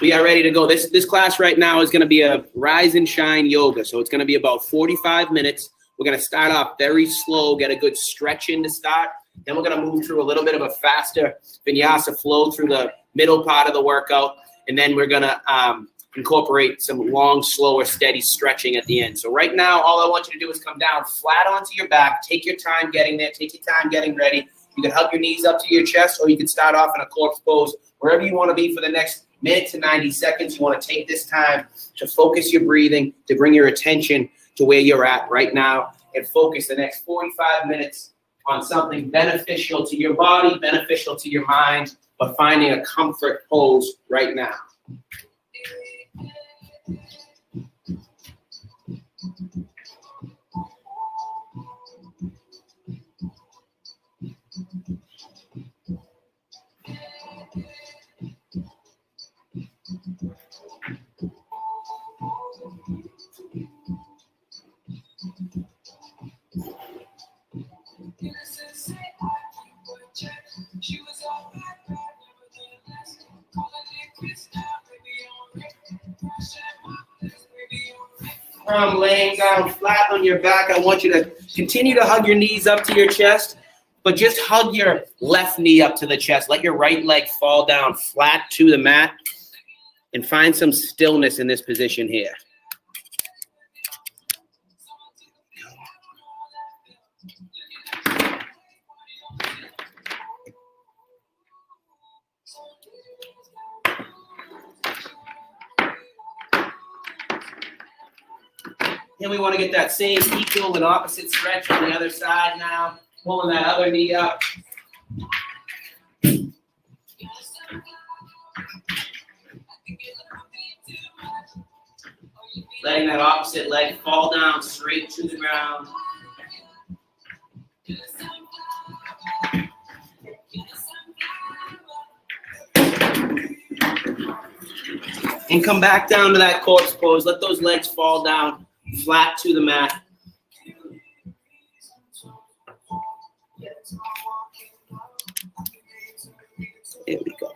we are ready to go. This this class right now is going to be a rise and shine yoga. So it's going to be about 45 minutes. We're going to start off very slow, get a good stretch in to start. Then we're going to move through a little bit of a faster vinyasa flow through the middle part of the workout. And then we're going to um, incorporate some long, slower, steady stretching at the end. So right now, all I want you to do is come down flat onto your back. Take your time getting there. Take your time getting ready. You can hug your knees up to your chest, or you can start off in a corpse pose, wherever you want to be for the next minute to 90 seconds. You want to take this time to focus your breathing, to bring your attention to where you're at right now, and focus the next 45 minutes on something beneficial to your body, beneficial to your mind, but finding a comfort pose right now. From laying down flat on your back, I want you to continue to hug your knees up to your chest, but just hug your left knee up to the chest. Let your right leg fall down flat to the mat and find some stillness in this position here. Then we want to get that same equal and opposite stretch on the other side now. Pulling that other knee up. Letting that opposite leg fall down straight to the ground. And come back down to that corpse pose. Let those legs fall down flat to the mat. There we go.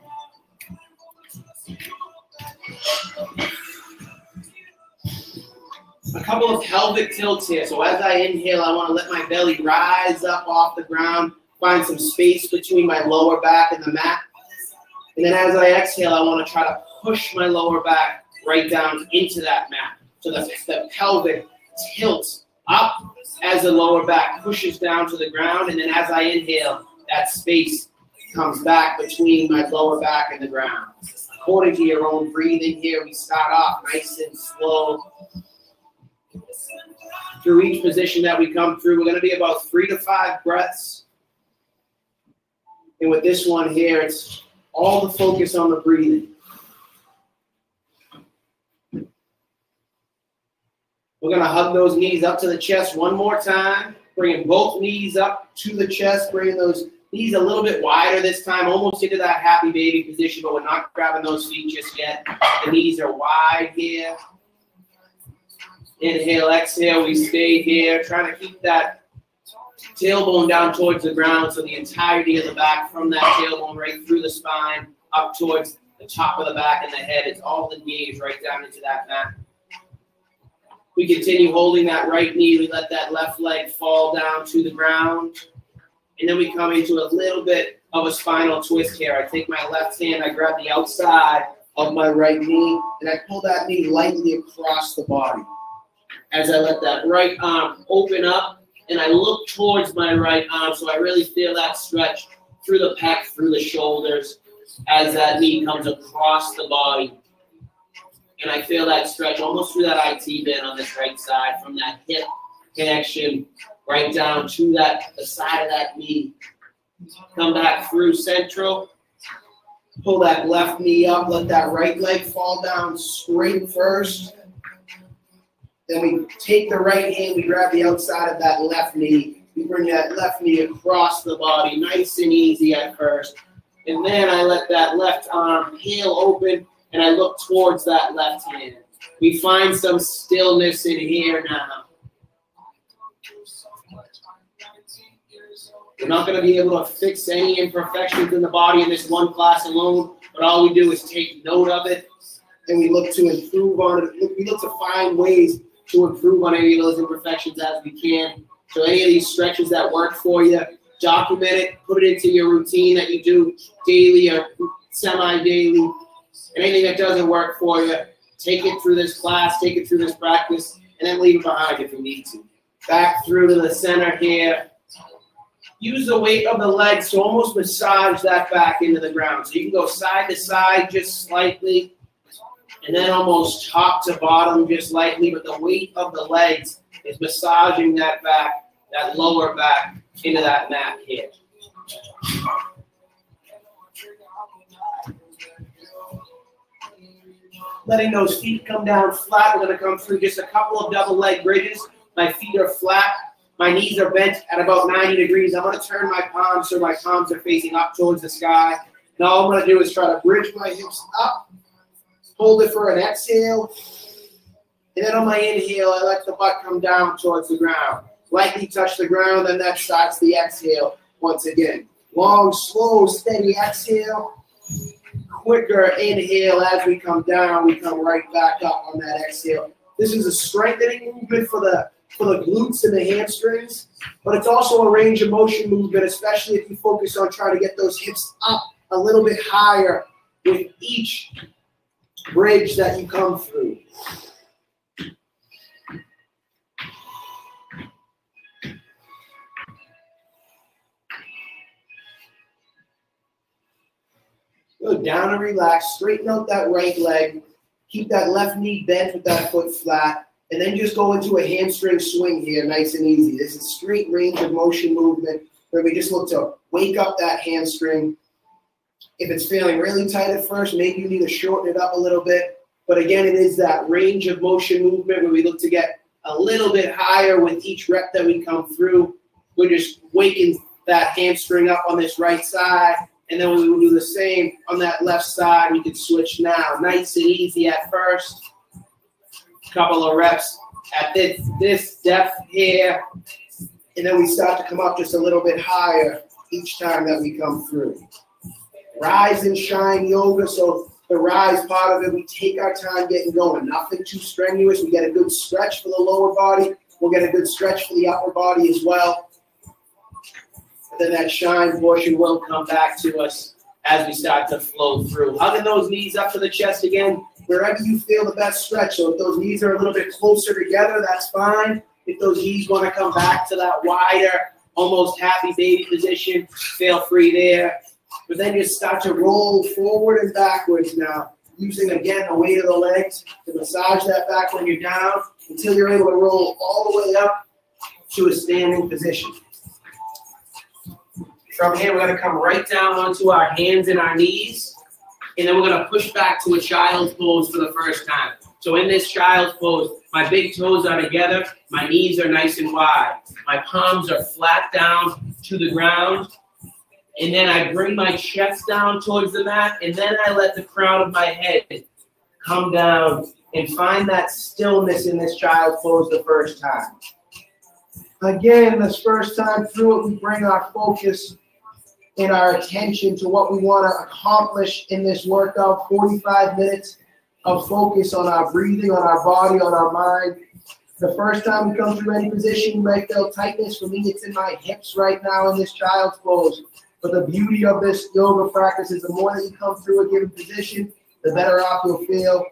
A couple of pelvic tilts here. So as I inhale, I want to let my belly rise up off the ground, find some space between my lower back and the mat. And then as I exhale, I want to try to push my lower back right down into that mat. So the, the pelvic tilts up as the lower back pushes down to the ground. And then as I inhale, that space comes back between my lower back and the ground. According to your own breathing here, we start off nice and slow. Through each position that we come through, we're going to be about three to five breaths. And with this one here, it's all the focus on the breathing. We're going to hug those knees up to the chest one more time. Bringing both knees up to the chest, bringing those knees a little bit wider this time, almost into that happy baby position, but we're not grabbing those feet just yet. The knees are wide here. Inhale, exhale, we stay here, trying to keep that tailbone down towards the ground so the entirety of the back from that tailbone right through the spine up towards the top of the back and the head. It's all engaged right down into that mat. We continue holding that right knee. We let that left leg fall down to the ground. And then we come into a little bit of a spinal twist here. I take my left hand, I grab the outside of my right knee, and I pull that knee lightly across the body. As I let that right arm open up, and I look towards my right arm, so I really feel that stretch through the pec, through the shoulders, as that knee comes across the body and I feel that stretch almost through that IT band on this right side from that hip connection right down to that the side of that knee. Come back through central. Pull that left knee up. Let that right leg fall down straight first. Then we take the right hand. We grab the outside of that left knee. We bring that left knee across the body, nice and easy at first. And then I let that left arm heel open and I look towards that left hand. We find some stillness in here now. We're not going to be able to fix any imperfections in the body in this one class alone, but all we do is take note of it and we look to improve on it. We look to find ways to improve on any of those imperfections as we can. So any of these stretches that work for you, document it, put it into your routine that you do daily or semi-daily. Anything that doesn't work for you, take it through this class, take it through this practice, and then leave it behind if you need to. Back through to the center here. Use the weight of the legs to almost massage that back into the ground. So you can go side to side just slightly, and then almost top to bottom just lightly, but the weight of the legs is massaging that back, that lower back into that mat here. Letting those feet come down flat. We're going to come through just a couple of double leg bridges. My feet are flat. My knees are bent at about 90 degrees. I'm going to turn my palms so my palms are facing up towards the sky. Now all I'm going to do is try to bridge my hips up. Hold it for an exhale. And then on my inhale, I let the butt come down towards the ground. Lightly touch the ground, and that starts the exhale once again. Long, slow, steady exhale. Quicker inhale as we come down. We come right back up on that exhale. This is a strengthening movement for the for the glutes and the hamstrings, but it's also a range of motion movement, especially if you focus on trying to get those hips up a little bit higher with each bridge that you come through. Go down and relax. Straighten out that right leg. Keep that left knee bent with that foot flat. And then just go into a hamstring swing here, nice and easy. This is straight range of motion movement where we just look to wake up that hamstring. If it's feeling really tight at first, maybe you need to shorten it up a little bit. But again, it is that range of motion movement where we look to get a little bit higher with each rep that we come through. We're just waking that hamstring up on this right side and then we will do the same on that left side. We can switch now. Nice and easy at first. Couple of reps at this, this depth here. And then we start to come up just a little bit higher each time that we come through. Rise and shine yoga. So the rise part of it, we take our time getting going. Nothing too strenuous. We get a good stretch for the lower body. We'll get a good stretch for the upper body as well then that shine portion will come back to us as we start to flow through. Hugging those knees up to the chest again, wherever you feel the best stretch. So if those knees are a little bit closer together, that's fine. If those knees want to come back to that wider, almost happy baby position, feel free there. But then you start to roll forward and backwards now, using again the weight of the legs to massage that back when you're down until you're able to roll all the way up to a standing position. From here, we're going to come right down onto our hands and our knees. And then we're going to push back to a child's pose for the first time. So in this child's pose, my big toes are together. My knees are nice and wide. My palms are flat down to the ground. And then I bring my chest down towards the mat. And then I let the crown of my head come down and find that stillness in this child's pose the first time. Again, this first time through it, we bring our focus in our attention to what we want to accomplish in this workout 45 minutes of focus on our breathing, on our body, on our mind. The first time we come through any position, you might feel tightness. For me, it's in my hips right now in this child's pose. But the beauty of this yoga practice is the more that you come through a given position, the better off you'll feel.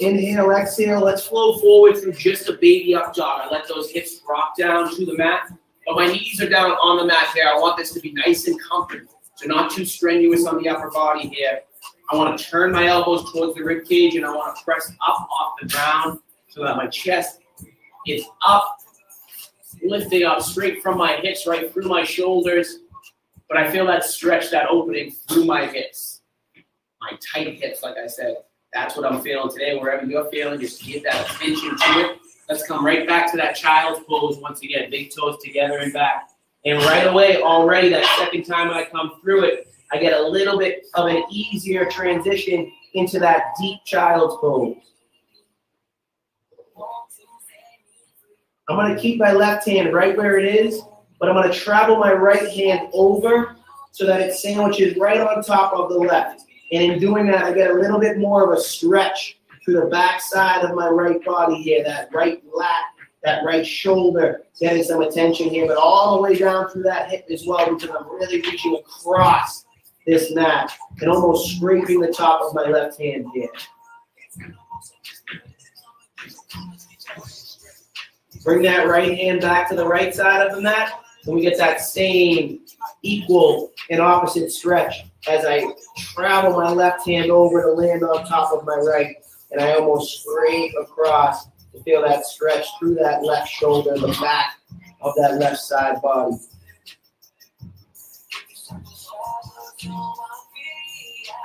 Inhale, exhale. Let's flow forward through just a baby up dog. I let those hips drop down to the mat. But my knees are down on the mat here. I want this to be nice and comfortable. So not too strenuous on the upper body here. I want to turn my elbows towards the rib cage and I want to press up off the ground so that my chest is up, lifting up straight from my hips, right through my shoulders. But I feel that stretch, that opening through my hips. My tight hips, like I said. That's what I'm feeling today. Wherever you're feeling, just give that attention to it. Let's come right back to that child's pose once again. Big toes together and back. And right away, already that second time I come through it, I get a little bit of an easier transition into that deep child's pose. I'm going to keep my left hand right where it is, but I'm going to travel my right hand over so that it sandwiches right on top of the left. And in doing that, I get a little bit more of a stretch through the back side of my right body here, that right lat, that right shoulder, getting some attention here, but all the way down through that hip as well, because I'm really reaching across this mat and almost scraping the top of my left hand here. Bring that right hand back to the right side of the mat, and we get that same equal and opposite stretch as I travel my left hand over to land on top of my right, and I almost scrape across to feel that stretch through that left shoulder, the back of that left side body.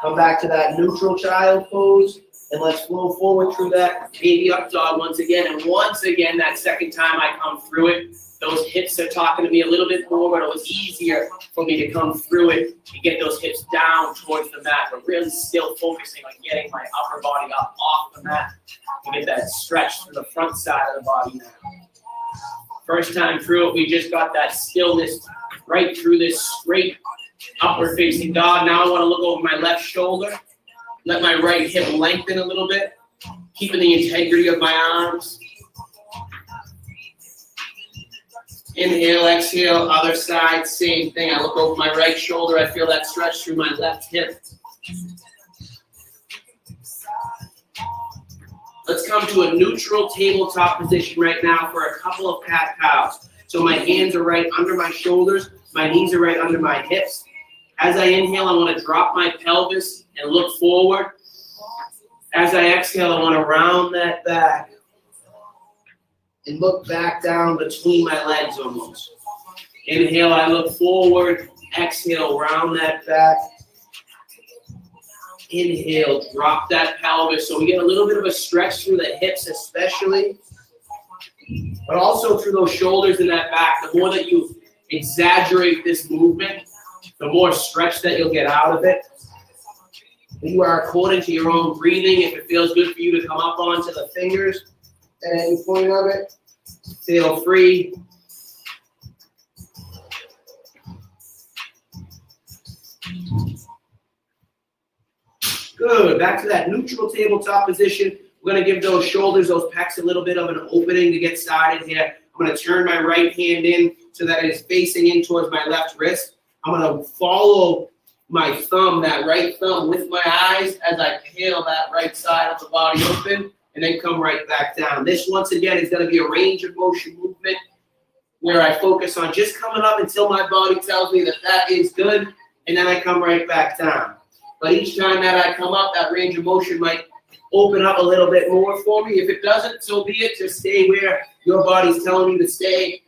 Come back to that neutral child pose. And let's flow forward through that baby up dog once again. And once again, that second time I come through it, those hips are talking to me a little bit more, but it was easier for me to come through it and get those hips down towards the mat, but really still focusing on getting my upper body up off the mat to get that stretch to the front side of the body now. First time through it, we just got that stillness right through this straight upward facing dog. Now I want to look over my left shoulder let my right hip lengthen a little bit, keeping the integrity of my arms. Inhale, exhale, other side, same thing. I look over my right shoulder, I feel that stretch through my left hip. Let's come to a neutral tabletop position right now for a couple of cat cows. So my hands are right under my shoulders, my knees are right under my hips. As I inhale, I want to drop my pelvis and look forward. As I exhale, I want to round that back and look back down between my legs almost. Inhale, I look forward. Exhale, round that back. Inhale, drop that pelvis. So we get a little bit of a stretch through the hips, especially, but also through those shoulders and that back. The more that you exaggerate this movement, the more stretch that you'll get out of it. You are according to your own breathing. If it feels good for you to come up onto the fingers at any point of it, feel free. Good. Back to that neutral tabletop position. We're going to give those shoulders, those pecs, a little bit of an opening to get started here. I'm going to turn my right hand in so that it is facing in towards my left wrist. I'm going to follow my thumb, that right thumb, with my eyes as I peel that right side of the body open and then come right back down. This, once again, is going to be a range of motion movement where I focus on just coming up until my body tells me that that is good, and then I come right back down. But each time that I come up, that range of motion might open up a little bit more for me. If it doesn't, so be it. Just stay where your body's telling you to stay.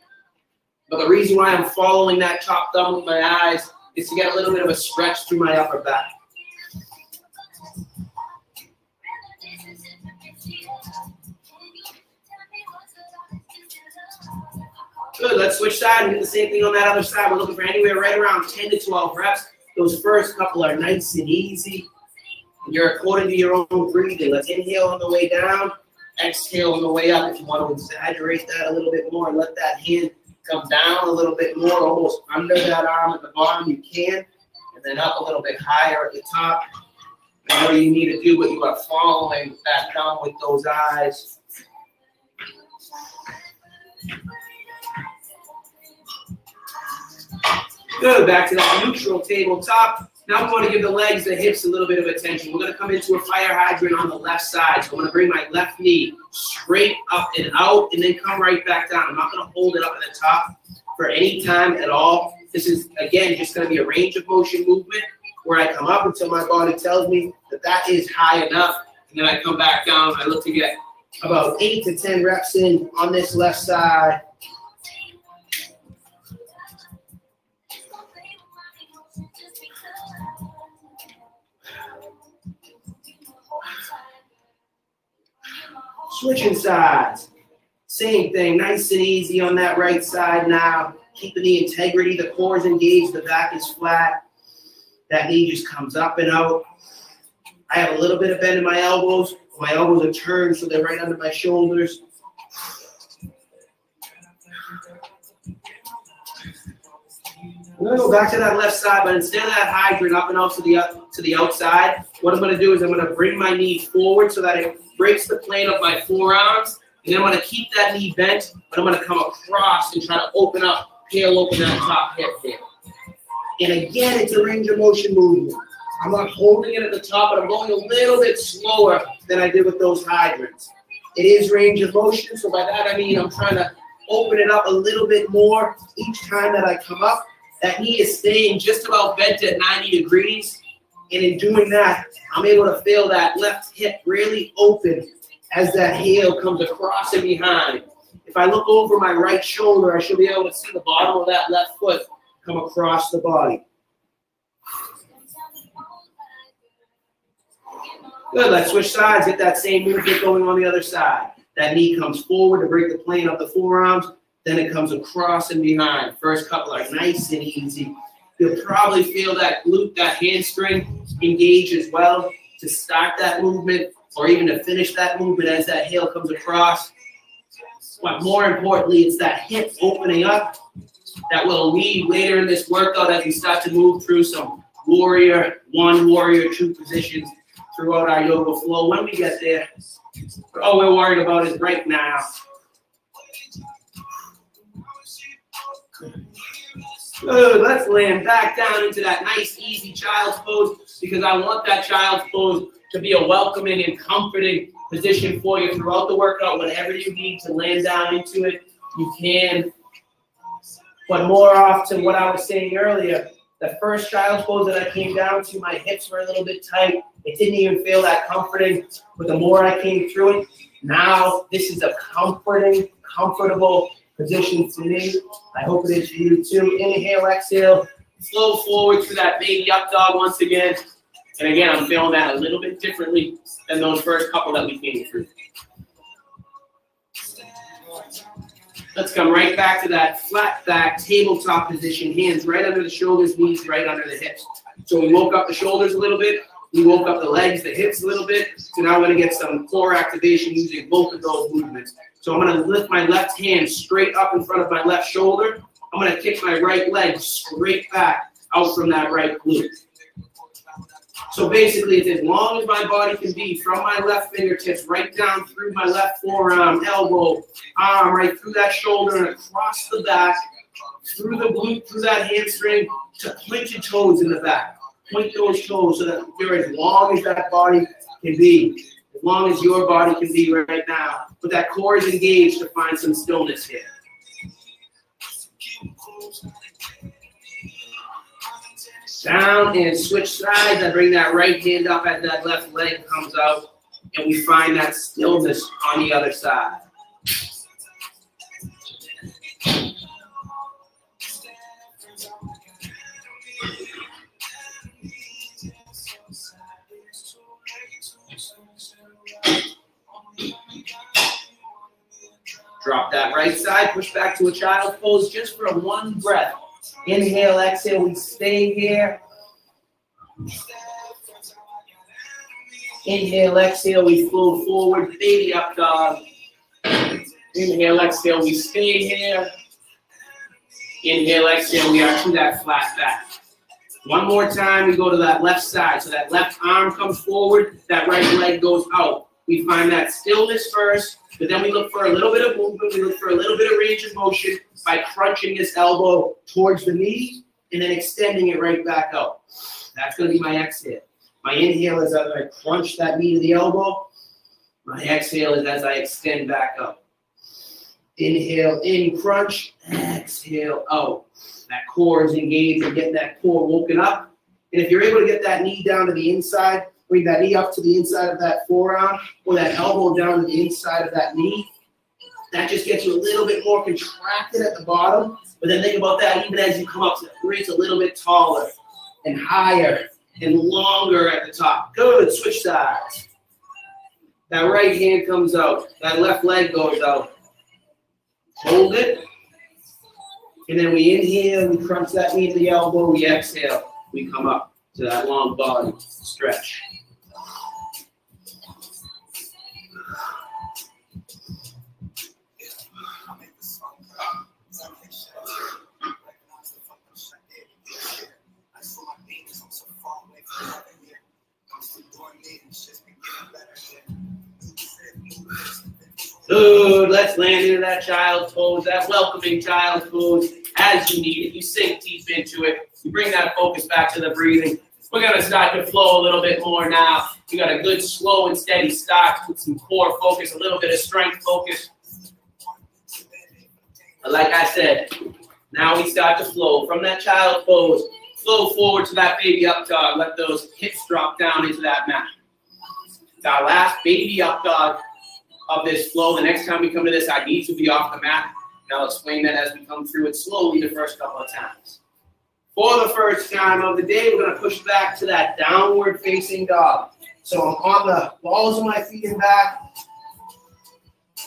But the reason why I'm following that top thumb with my eyes is to get a little bit of a stretch through my upper back. Good, let's switch sides and do the same thing on that other side. We're looking for anywhere right around 10 to 12 reps. Those first couple are nice and easy. You're according to your own breathing. Let's inhale on the way down, exhale on the way up. If you want to exaggerate that a little bit more, and let that hand come down a little bit more, almost under that arm at the bottom, you can, and then up a little bit higher at the top. Whatever you need to do, but you are following that down with those eyes. Good, back to that neutral tabletop. Now we want to give the legs, the hips a little bit of attention. We're going to come into a fire hydrant on the left side. So I'm going to bring my left knee straight up and out and then come right back down. I'm not going to hold it up at the top for any time at all. This is, again, just going to be a range of motion movement where I come up until my body tells me that that is high enough. And then I come back down. I look to get about eight to 10 reps in on this left side. Switching sides. Same thing, nice and easy on that right side now. Keeping the integrity, the core is engaged, the back is flat. That knee just comes up and out. I have a little bit of bend in my elbows. My elbows are turned so they're right under my shoulders. I'm gonna go back to that left side, but instead of that hydrant up and out to the to the outside, what I'm gonna do is I'm gonna bring my knee forward so that it breaks the plane of my forearms, and then I'm gonna keep that knee bent, but I'm gonna come across and try to open up, peel open that top hip here. And again, it's a range of motion movement. I'm not holding it at the top, but I'm going a little bit slower than I did with those hydrants. It is range of motion, so by that I mean I'm trying to open it up a little bit more each time that I come up. That knee is staying just about bent at 90 degrees. And in doing that, I'm able to feel that left hip really open as that heel comes across and behind. If I look over my right shoulder, I should be able to see the bottom of that left foot come across the body. Good, let's switch sides, get that same movement going on the other side. That knee comes forward to break the plane of the forearms, then it comes across and behind. First couple are nice and easy. You'll probably feel that glute, that hamstring engage as well to start that movement or even to finish that movement as that heel comes across. But more importantly, it's that hip opening up that will lead later in this workout as we start to move through some warrior one, warrior two positions throughout our yoga flow. When we get there, all we're worried about is right now. Good. Let's land back down into that nice, easy child's pose because I want that child's pose to be a welcoming and comforting position for you throughout the workout. Whatever you need to land down into it, you can. But more often, what I was saying earlier, the first child's pose that I came down to, my hips were a little bit tight. It didn't even feel that comforting. But the more I came through it, now this is a comforting, comfortable position to me. I hope it is for you too. Inhale, exhale, flow forward to that baby up dog once again. And again, I'm feeling that a little bit differently than those first couple that we came through. Let's come right back to that flat back tabletop position. Hands right under the shoulders, knees right under the hips. So we woke up the shoulders a little bit. We woke up the legs, the hips a little bit. So now we're going to get some core activation using both of those movements. So I'm going to lift my left hand straight up in front of my left shoulder. I'm going to kick my right leg straight back out from that right glute. So basically, it's as long as my body can be from my left fingertips right down through my left forearm, elbow, arm, right through that shoulder and across the back, through the glute, through that hamstring, to point your toes in the back. Point those toes so that you're as long as that body can be long as your body can be right now. But that core is engaged to find some stillness here. Down and switch sides. I bring that right hand up as that left leg comes out. And we find that stillness on the other side. Drop that right side, push back to a child's pose just for one breath. Inhale, exhale, we stay here. Inhale, exhale, we flow forward, baby up dog. Inhale, exhale, we stay here. Inhale, exhale, we are to that flat back. One more time, we go to that left side. So that left arm comes forward, that right leg goes out. We find that stillness first, but then we look for a little bit of movement. We look for a little bit of range of motion by crunching this elbow towards the knee and then extending it right back out. That's going to be my exhale. My inhale is as I crunch that knee to the elbow. My exhale is as I extend back up. Inhale in, crunch. Exhale out. That core is engaged and getting that core woken up. And if you're able to get that knee down to the inside, Bring that knee up to the inside of that forearm or that elbow down to the inside of that knee. That just gets you a little bit more contracted at the bottom. But then think about that even as you come up to the it's a little bit taller and higher and longer at the top. Good. Switch sides. That right hand comes out. That left leg goes out. Hold it. And then we inhale, we crunch that knee to the elbow, we exhale, we come up to that long body stretch. Good. Let's land into that child's pose, that welcoming child's pose as you need it. You sink deep into it. You bring that focus back to the breathing. We're going to start to flow a little bit more now. You got a good slow and steady start with some core focus, a little bit of strength focus. But like I said, now we start to flow from that child pose. Flow forward to that baby up dog. Let those hips drop down into that mat. It's our last baby up dog of this flow. The next time we come to this, I need to be off the mat. And I'll explain that as we come through it slowly the first couple of times. For the first time of the day, we're going to push back to that downward facing dog. So I'm on the balls of my feet and back,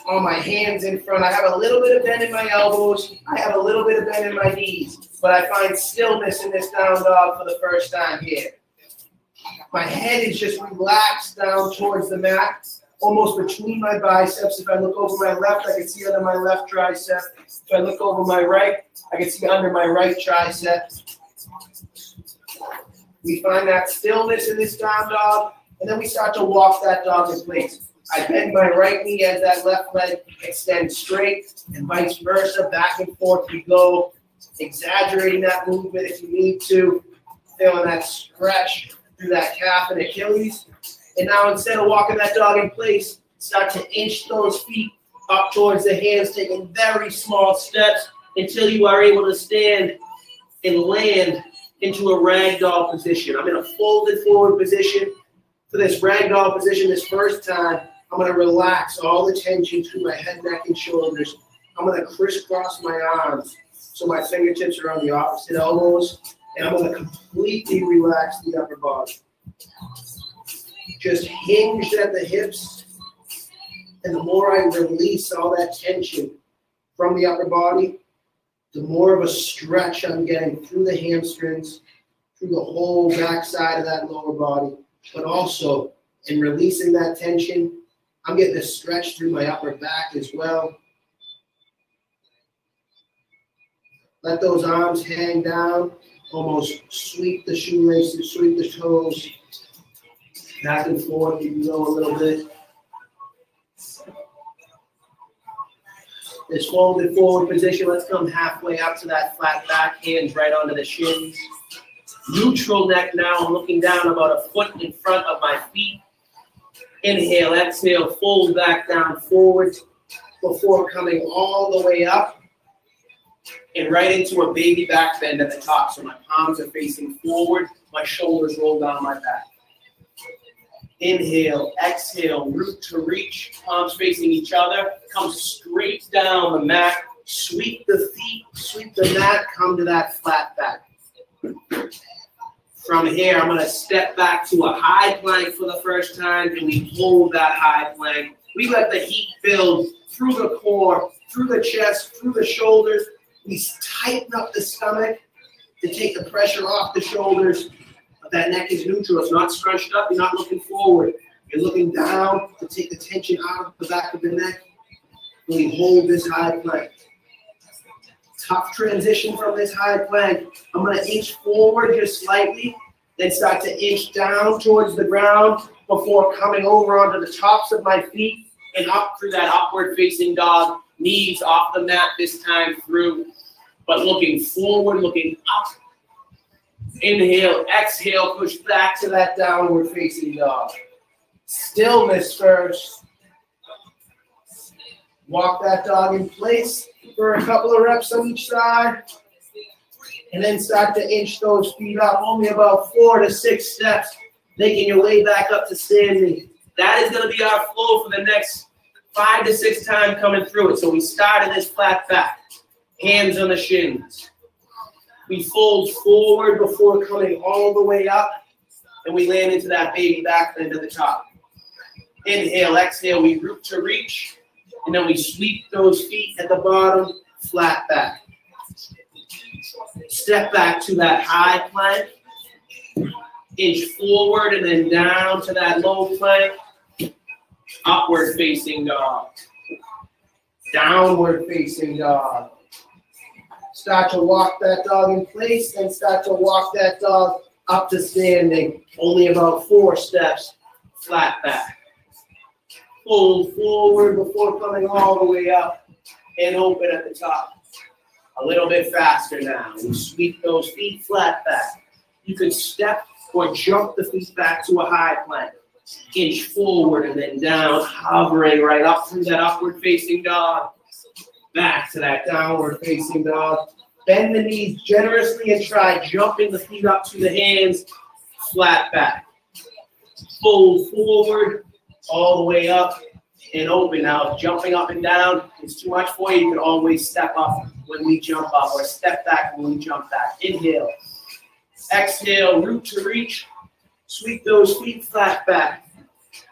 on my hands in front. I have a little bit of bend in my elbows. I have a little bit of bend in my knees, but I find stillness in this down dog for the first time here. My head is just relaxed down towards the mat, almost between my biceps. If I look over my left, I can see under my left tricep. If I look over my right, I can see under my right tricep. We find that stillness in this down dog, and then we start to walk that dog in place. I bend my right knee as that left leg extends straight, and vice versa. Back and forth we go, exaggerating that movement if you need to, feeling that stretch through that calf and Achilles. And now instead of walking that dog in place, start to inch those feet up towards the hands, taking very small steps until you are able to stand and land into a ragdoll position. I'm in a folded forward position. For this ragdoll position this first time, I'm going to relax all the tension through my head, neck, and shoulders. I'm going to crisscross my arms so my fingertips are on the opposite elbows. And I'm going to completely relax the upper body. Just hinged at the hips. And the more I release all that tension from the upper body, the more of a stretch I'm getting through the hamstrings, through the whole backside of that lower body, but also in releasing that tension, I'm getting a stretch through my upper back as well. Let those arms hang down, almost sweep the shoelaces, sweep the toes, back and forth. if You go a little bit. This folded forward position, let's come halfway up to that flat back, hands right onto the shins. Neutral neck now, I'm looking down about a foot in front of my feet. Inhale, exhale, fold back down forward before coming all the way up and right into a baby back bend at the top. So my palms are facing forward, my shoulders roll down my back. Inhale, exhale, root to reach, palms facing each other. Come straight down the mat. Sweep the feet, sweep the mat, come to that flat back. From here, I'm going to step back to a high plank for the first time, and we hold that high plank. We let the heat build through the core, through the chest, through the shoulders. We tighten up the stomach to take the pressure off the shoulders. That neck is neutral. It's not scrunched up. You're not looking forward. You're looking down to take the tension out of the back of the neck. We hold this high plank tough transition from this high plank. I'm going to inch forward just slightly, then start to inch down towards the ground before coming over onto the tops of my feet and up through that upward facing dog. Knees off the mat this time through, but looking forward, looking up. Inhale, exhale, push back to that downward facing dog. Stillness first. Walk that dog in place for a couple of reps on each side. And then start to inch those feet up, only about four to six steps, making your way back up to standing. That is going to be our flow for the next five to six times coming through it. So we start in this flat back, hands on the shins. We fold forward before coming all the way up, and we land into that baby back bend at the top. Inhale, exhale, we root to reach. And then we sweep those feet at the bottom, flat back. Step back to that high plank. Inch forward and then down to that low plank. Upward facing dog. Downward facing dog. Start to walk that dog in place and start to walk that dog up to standing. Only about four steps, flat back. Fold forward before coming all the way up and open at the top. A little bit faster now. We sweep those feet flat back. You can step or jump the feet back to a high plank. Inch forward and then down, hovering right up through that upward facing dog. Back to that downward facing dog. Bend the knees generously and try jumping the feet up to the hands, flat back. Fold forward, all the way up and open. Now, jumping up and down is too much for you. You can always step up when we jump up or step back when we jump back. Inhale. Exhale, root to reach. Sweep those feet flat back.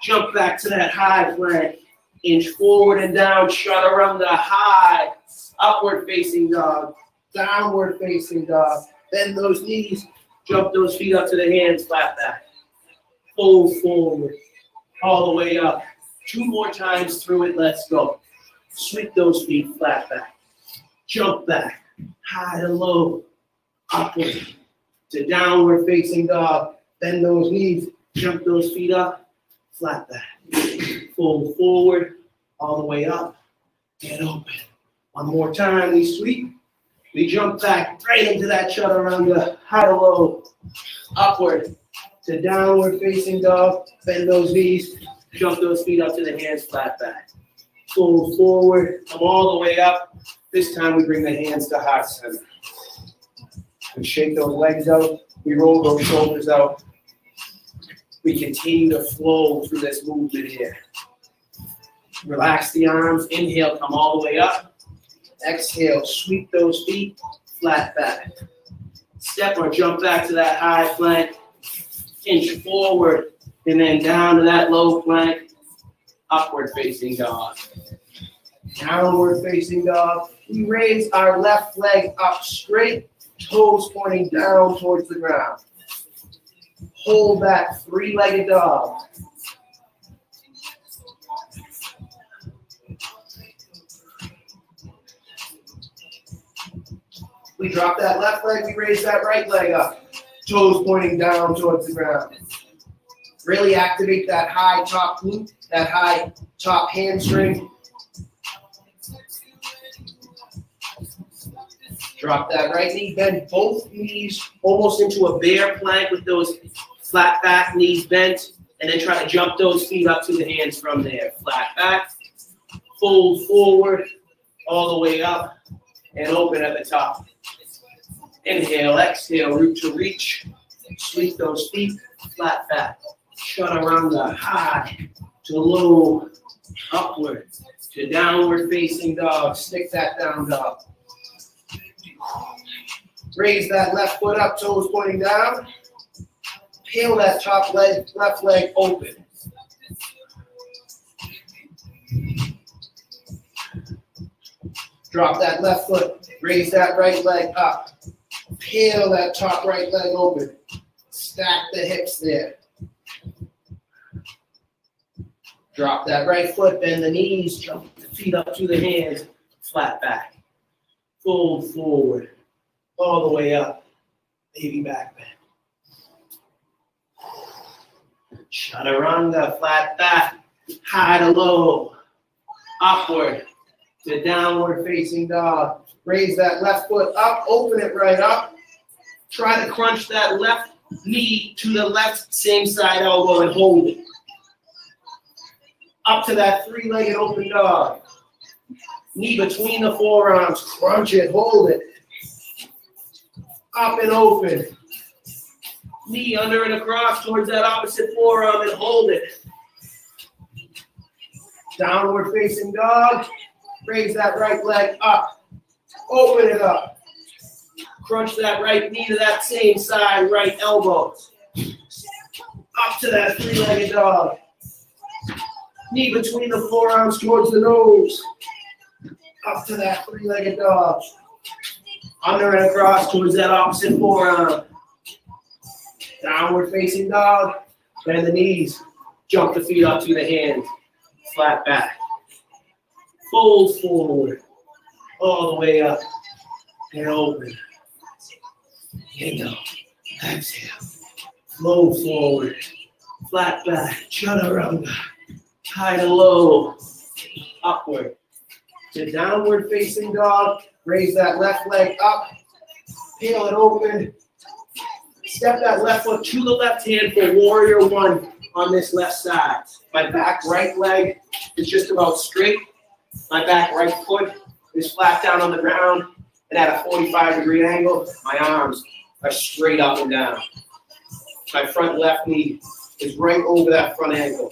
Jump back to that high plank. Inch forward and down. Chaturanga high. Upward facing dog. Downward facing dog. Bend those knees. Jump those feet up to the hands flat back. Fold forward. All the way up. Two more times through it. Let's go. Sweep those feet flat back. Jump back. High to low. Upward to downward facing dog. Bend those knees. Jump those feet up. Flat back. Fold forward. All the way up. Get open. One more time. We sweep. We jump back right into that chaturanga. High to low. Upward to downward facing dog. Bend those knees. Jump those feet up to the hands flat back. Fold forward, come all the way up. This time we bring the hands to heart center. We shake those legs out. We roll those shoulders out. We continue to flow through this movement here. Relax the arms. Inhale, come all the way up. Exhale, sweep those feet flat back. Step or jump back to that high plank. Inch forward, and then down to that low plank, upward facing dog. Downward facing dog. We raise our left leg up straight, toes pointing down towards the ground. Hold that three-legged dog. We drop that left leg, we raise that right leg up. Toes pointing down towards the ground. Really activate that high top glute, that high top hamstring. Drop that right knee, bend both knees almost into a bear plank with those flat back, knees bent, and then try to jump those feet up to the hands from there. Flat back, fold forward, all the way up, and open at the top. Inhale, exhale, root to reach. Sweep those feet, flat back chaturanga, high to low, upward to downward facing dog. Stick that down dog. Raise that left foot up, toes pointing down. Peel that top leg, left leg open. Drop that left foot, raise that right leg up. Peel that top right leg open. Stack the hips there. Drop that right foot, bend the knees, jump the feet up to the hands, flat back. Fold forward, all the way up, baby back bend. Chaturanga, flat back, high to low, upward to downward facing dog. Raise that left foot up, open it right up. Try to crunch that left knee to the left same side elbow and hold it up to that three-legged open dog. Knee between the forearms, crunch it, hold it. Up and open. Knee under and across towards that opposite forearm and hold it. Downward facing dog. Raise that right leg up. Open it up. Crunch that right knee to that same side, right elbow. Up to that three-legged dog. Knee between the forearms towards the nose. Up to that three-legged dog. Under and across towards that opposite forearm. Downward facing dog. Bend the knees. Jump the feet up to the hands. Flat back. Fold forward. All the way up. And open. Inhale. Exhale. Flow forward. Flat back. Chaturanga. high to low, upward. To downward facing dog, raise that left leg up, peel it open, step that left foot to the left hand for warrior one on this left side. My back right leg is just about straight. My back right foot is flat down on the ground and at a 45 degree angle. My arms are straight up and down. My front left knee is right over that front ankle.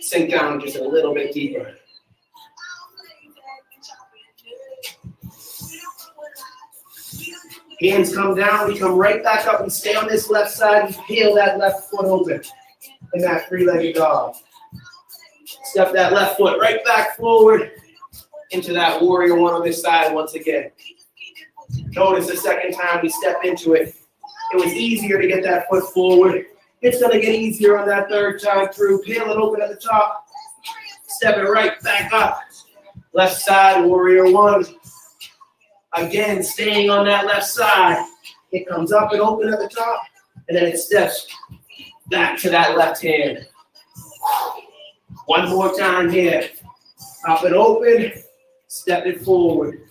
Sink down just a little bit deeper. Hands come down, we come right back up and stay on this left side and peel that left foot open in that three-legged dog. Step that left foot right back forward into that warrior one on this side once again. Notice the second time we step into it, it was easier to get that foot forward. It's going to get easier on that third time through. Peel it open at the top. Step it right back up. Left side, warrior one. Again, staying on that left side. It comes up and open at the top, and then it steps back to that left hand. One more time here. Up and open, step it forward.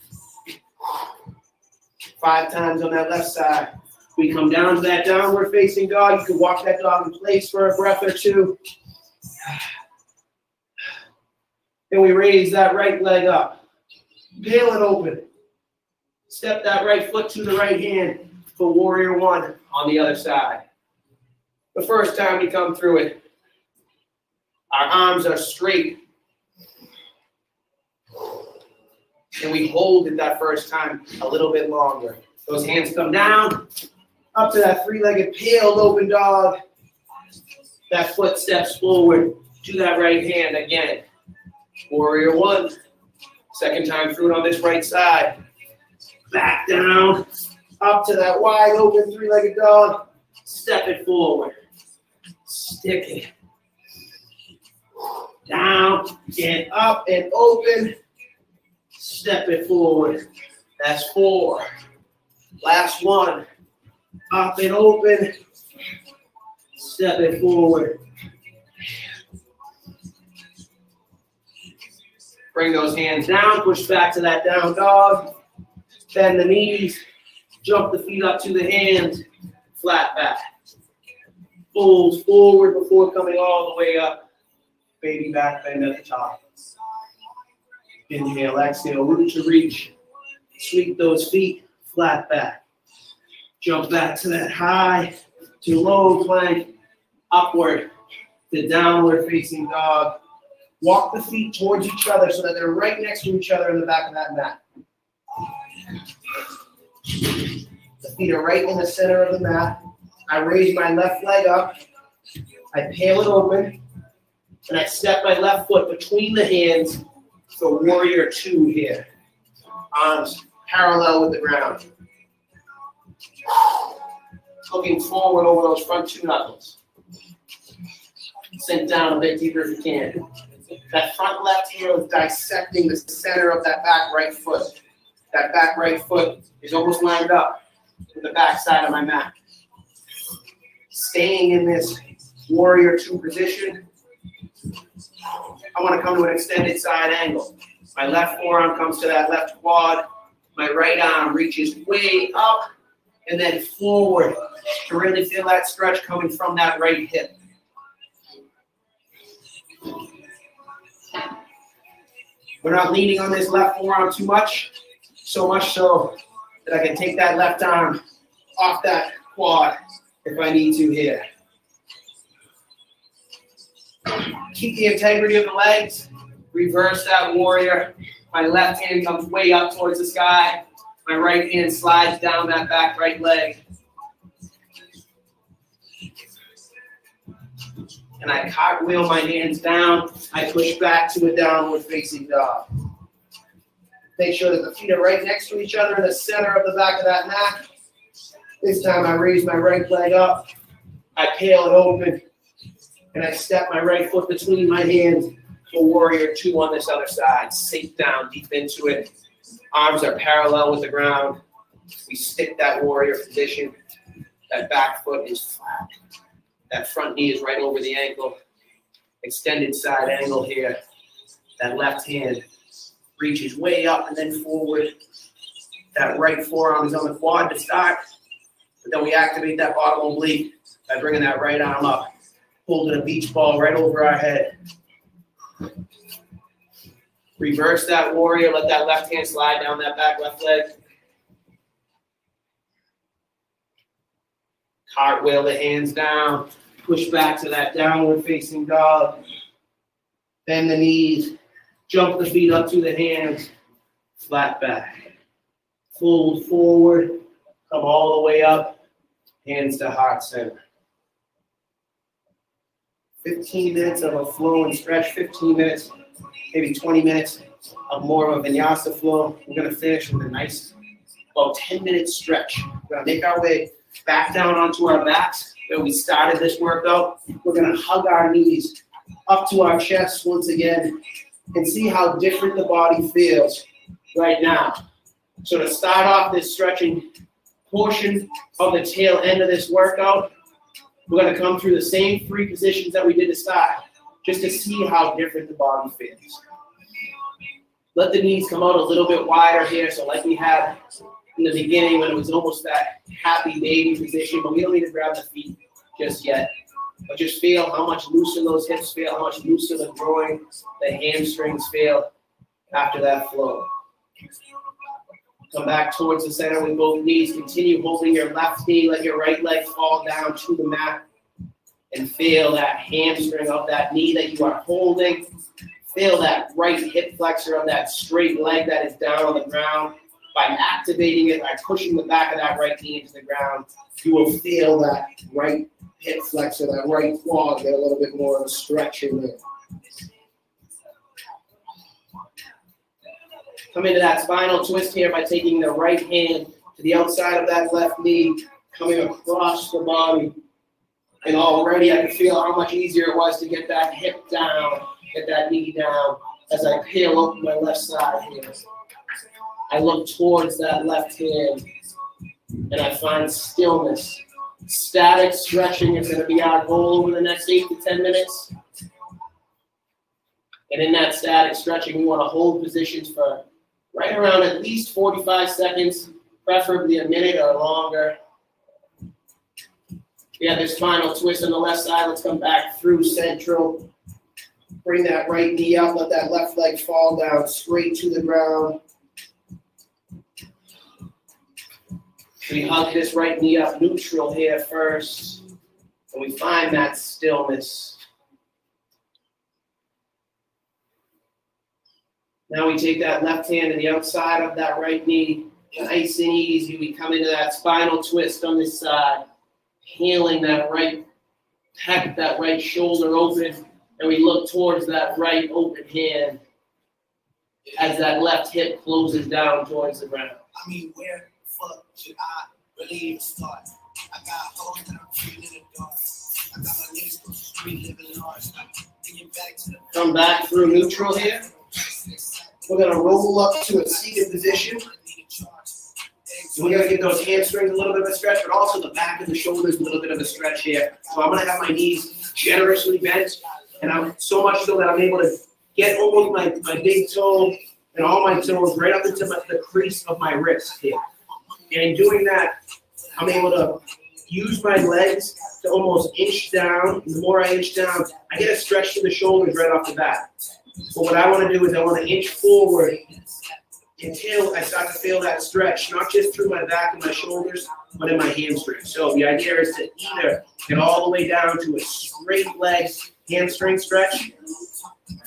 Five times on that left side. We come down to that downward facing dog. You can walk that dog in place for a breath or two. And we raise that right leg up. Peel it open. Step that right foot to the right hand for warrior one on the other side. The first time we come through it, our arms are straight. And we hold it that first time a little bit longer. Those hands come down, up to that three-legged peeled open dog. That foot steps forward to that right hand again. Warrior one. Second time through it on this right side. Back down, up to that wide open three-legged dog. Step it forward. Stick it. Down and up and open. Step it forward. That's four. Last one. Up and open. Step it forward. Bring those hands down, push back to that down dog. Bend the knees, jump the feet up to the hands, flat back. Fold forward before coming all the way up. Baby back bend at the top. Inhale, exhale, root to reach. Sweep those feet, flat back. Jump back to that high to low plank, upward to downward facing dog. Walk the feet towards each other so that they're right next to each other in the back of that mat. The feet are right in the center of the mat. I raise my left leg up. I peel it open. And I step my left foot between the hands for warrior two here. Arms parallel with the ground. Looking forward over those front two knuckles. Sink down a bit deeper if you can. That front left heel is dissecting the center of that back right foot. That back right foot is almost lined up with the back side of my mat. Staying in this warrior two position. I want to come to an extended side angle. My left forearm comes to that left quad. My right arm reaches way up and then forward to really feel that stretch coming from that right hip. We're not leaning on this left forearm too much, so much so that I can take that left arm off that quad if I need to here. Keep the integrity of the legs. Reverse that warrior. My left hand comes way up towards the sky. My right hand slides down that back right leg. And I cartwheel my hands down. I push back to a downward facing dog. Make sure that the feet are right next to each other in the center of the back of that mat. This time I raise my right leg up. I peel it open. And I step my right foot between my hands for warrior two on this other side. Sink down deep into it. Arms are parallel with the ground. We stick that warrior position. That back foot is flat. That front knee is right over the ankle. extended side angle here. That left hand reaches way up and then forward. That right forearm is on the quad to start. But then we activate that bottom oblique by bringing that right arm up, holding a beach ball right over our head. Reverse that warrior, let that left hand slide down that back left leg. Cartwheel the hands down, push back to that downward facing dog. Bend the knees, jump the feet up to the hands, flat back. Fold forward, come all the way up, hands to heart center. 15 minutes of a flow and stretch, 15 minutes, maybe 20 minutes of more of a vinyasa flow. We're gonna finish with a nice, about 10 minute stretch. We're gonna make our way back down onto our backs where we started this workout. We're gonna hug our knees up to our chest once again and see how different the body feels right now. So to start off this stretching portion of the tail end of this workout, we're gonna come through the same three positions that we did to start, just to see how different the body feels. Let the knees come out a little bit wider here, so like we had in the beginning when it was almost that happy baby position, but we don't need to grab the feet just yet. But just feel how much looser those hips feel, how much looser the groin, the hamstrings feel after that flow. Come back towards the center with both knees. Continue holding your left knee. Let your right leg fall down to the mat. And feel that hamstring of that knee that you are holding. Feel that right hip flexor of that straight leg that is down on the ground. By activating it, by pushing the back of that right knee into the ground, you will feel that right hip flexor, that right quad get a little bit more of a stretch in there. Come into that spinal twist here by taking the right hand to the outside of that left knee, coming across the body. And already I can feel how much easier it was to get that hip down, get that knee down as I peel up my left side here. I look towards that left hand and I find stillness. Static stretching is going to be our goal over the next eight to 10 minutes. And in that static stretching, we want to hold positions for right around at least 45 seconds, preferably a minute or longer. Have this final twist on the left side. Let's come back through central. Bring that right knee up. Let that left leg fall down straight to the ground. We hug this right knee up neutral here first. And we find that stillness. Now we take that left hand to the outside of that right knee. Nice and easy. We come into that spinal twist on this uh, side. Healing that right pec, that right shoulder open. And we look towards that right open hand as that left hip closes down towards the ground. I mean, where the fuck should I really even start? I got holes that I'm feeling in the dark. I got my niggas close to street living large. Come back through neutral here. We're gonna roll up to a seated position. we're gonna give those hamstrings a little bit of a stretch, but also the back of the shoulders a little bit of a stretch here. So I'm gonna have my knees generously bent, and I'm so much so that I'm able to get almost my, my big toe and all my toes right up into my, the crease of my wrist here. And in doing that, I'm able to use my legs to almost inch down. And the more I inch down, I get a stretch to the shoulders right off the bat. But what I want to do is I want to inch forward until I start to feel that stretch, not just through my back and my shoulders, but in my hamstrings. So the idea is to either get all the way down to a straight leg hamstring stretch.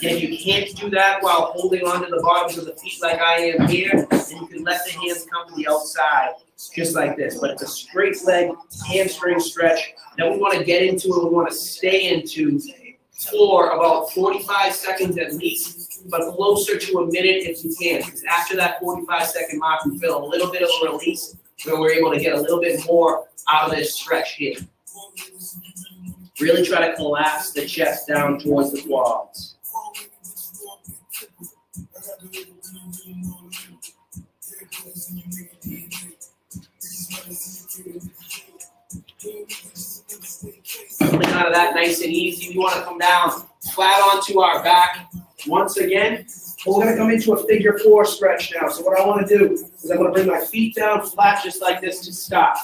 And you can't do that while holding onto the bottoms of the feet like I am here. And you can let the hands come to the outside, just like this. But it's a straight leg hamstring stretch that we want to get into and we want to stay into for about 45 seconds at least, but closer to a minute if you can. Because after that 45 second mark, we feel a little bit of a release where we're able to get a little bit more out of this stretch here. Really try to collapse the chest down towards the quads. Coming out of that nice and easy. You want to come down flat onto our back once again. We're gonna come into a figure four stretch now. So what I wanna do is I'm gonna bring my feet down flat just like this to stop.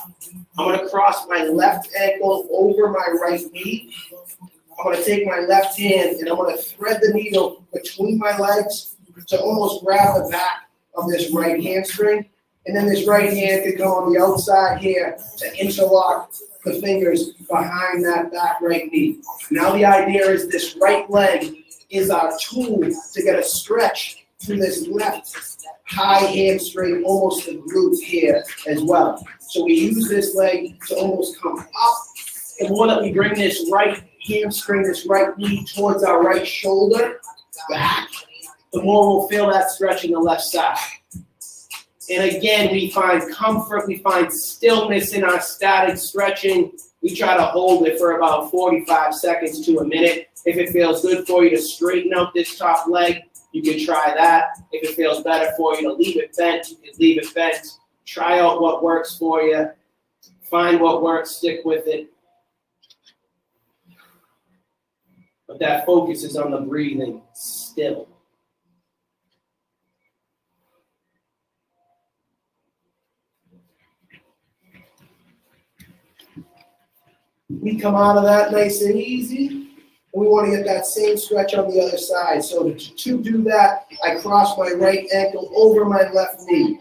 I'm gonna cross my left ankle over my right knee. I'm gonna take my left hand and I'm gonna thread the needle between my legs to almost grab the back of this right hamstring. And then this right hand could go on the outside here to interlock the fingers behind that back right knee. Now the idea is this right leg is our tool to get a stretch through this left high hamstring, almost the glute here as well. So we use this leg to almost come up. The more that we bring this right hamstring, this right knee towards our right shoulder, back, the more we'll feel that stretch in the left side. And again, we find comfort, we find stillness in our static stretching. We try to hold it for about 45 seconds to a minute. If it feels good for you to straighten out this top leg, you can try that. If it feels better for you to leave it bent, you can leave it bent. Try out what works for you. Find what works, stick with it. But that focus is on the breathing still. We come out of that nice and easy. We want to get that same stretch on the other side. So to, to do that, I cross my right ankle over my left knee.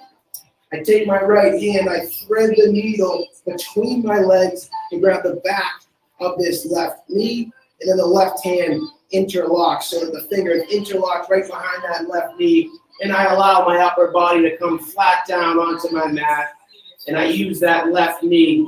I take my right hand, I thread the needle between my legs to grab the back of this left knee, and then the left hand interlocks so that the fingers interlock right behind that left knee, and I allow my upper body to come flat down onto my mat, and I use that left knee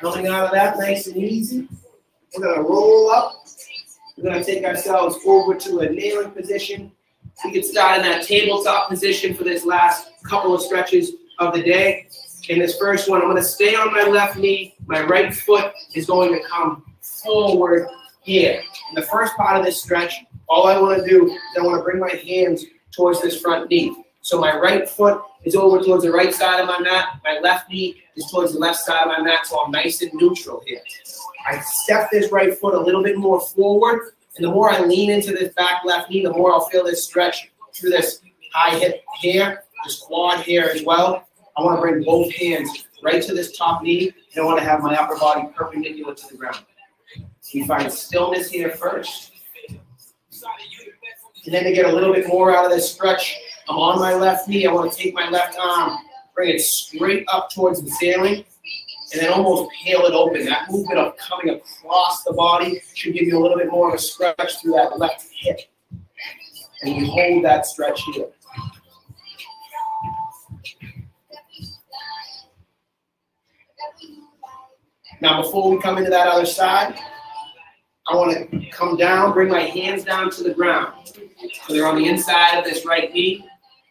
Coming out of that nice and easy. We're gonna roll up. We're gonna take ourselves over to a kneeling position. We can start in that tabletop position for this last couple of stretches of the day. In this first one, I'm gonna stay on my left knee. My right foot is going to come forward here. In the first part of this stretch, all I wanna do is I wanna bring my hands towards this front knee. So my right foot is over towards the right side of my mat. My left knee is towards the left side of my mat, so I'm nice and neutral here. I step this right foot a little bit more forward, and the more I lean into this back left knee, the more I'll feel this stretch through this high hip here, this quad here as well. I want to bring both hands right to this top knee, and I want to have my upper body perpendicular to the ground. We find stillness here first. And then to get a little bit more out of this stretch, I'm on my left knee. I want to take my left arm, bring it straight up towards the ceiling, and then almost peel it open. That movement of coming across the body should give you a little bit more of a stretch through that left hip. And you hold that stretch here. Now, before we come into that other side, I want to come down, bring my hands down to the ground. So they're on the inside of this right knee.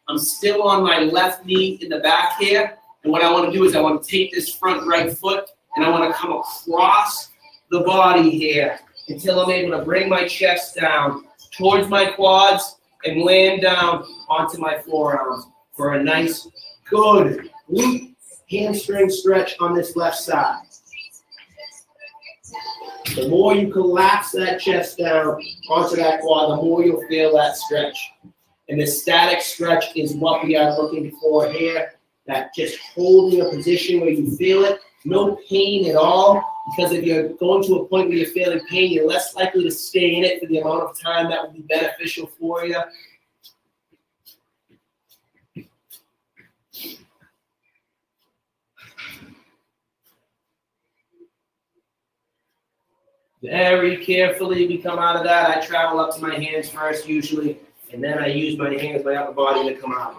I'm still on my left knee in the back here. And what I want to do is I want to take this front right foot and I want to come across the body here until I'm able to bring my chest down towards my quads and land down onto my forearms for a nice, good glute hamstring stretch on this left side. The more you collapse that chest down onto that quad, the more you'll feel that stretch. And the static stretch is what we are looking for here. That just holding a position where you feel it, no pain at all. Because if you're going to a point where you're feeling pain, you're less likely to stay in it for the amount of time that would be beneficial for you. Very carefully we come out of that. I travel up to my hands first usually, and then I use my hands, my upper body to come out.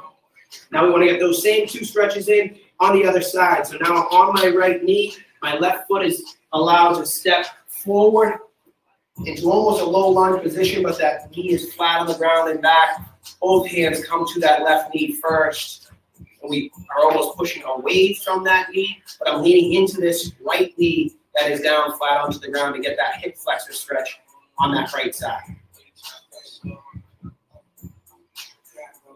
Now we want to get those same two stretches in on the other side. So now I'm on my right knee. My left foot is allowed to step forward into almost a low lunge position, but that knee is flat on the ground and back. Both hands come to that left knee first. And we are almost pushing away from that knee, but I'm leaning into this right knee that is down flat onto the ground to get that hip flexor stretch on that right side.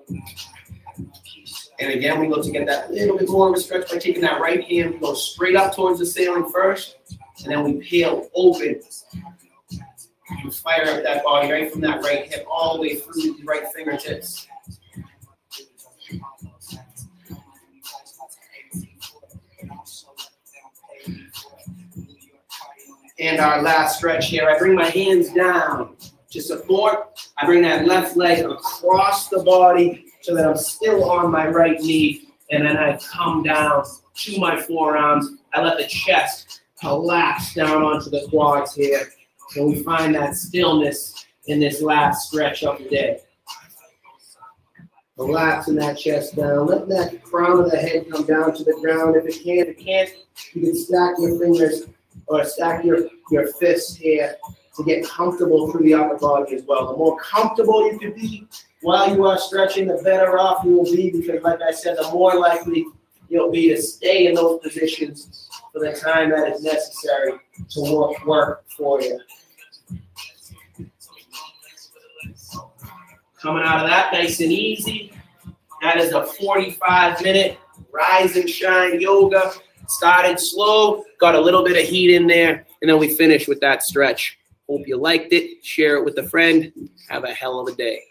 And again, we go to get that little bit more of a stretch by taking that right hand, we go straight up towards the ceiling first, and then we peel open. You fire up that body right from that right hip all the way through the right fingertips. And our last stretch here, I bring my hands down to support. I bring that left leg across the body so that I'm still on my right knee. And then I come down to my forearms. I let the chest collapse down onto the quads here. And we find that stillness in this last stretch of the day. Relaxing that chest down. Let that crown of the head come down to the ground. If it can, if it can't, you can stack your fingers or stack your, your fists here to get comfortable through the upper body as well. The more comfortable you can be while you are stretching, the better off you will be because, like I said, the more likely you'll be to stay in those positions for the time that is necessary to work, work for you. Coming out of that nice and easy. That is a 45 minute rise and shine yoga. Started slow, got a little bit of heat in there, and then we finished with that stretch. Hope you liked it. Share it with a friend. Have a hell of a day.